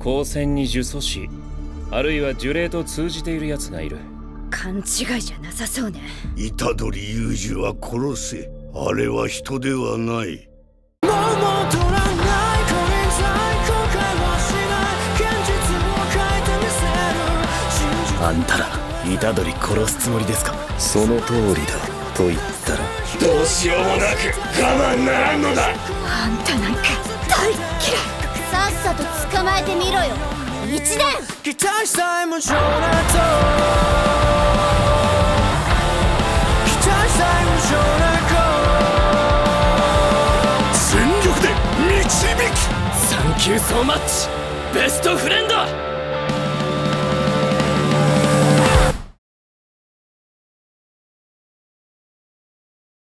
光線に呪詛師あるいは呪霊と通じている奴がいる。勘違いじゃなさそうね。虎杖。裕二は殺せあれは人ではないあんたら虎杖殺すつもりですか？その通りだと言ったら。どうしようもなく我慢ならんのだ。あんたなんか捕まえてみろよ。一年期待さえも期待さえも全力で導き。サンキューソーマッチ。ベストフレンド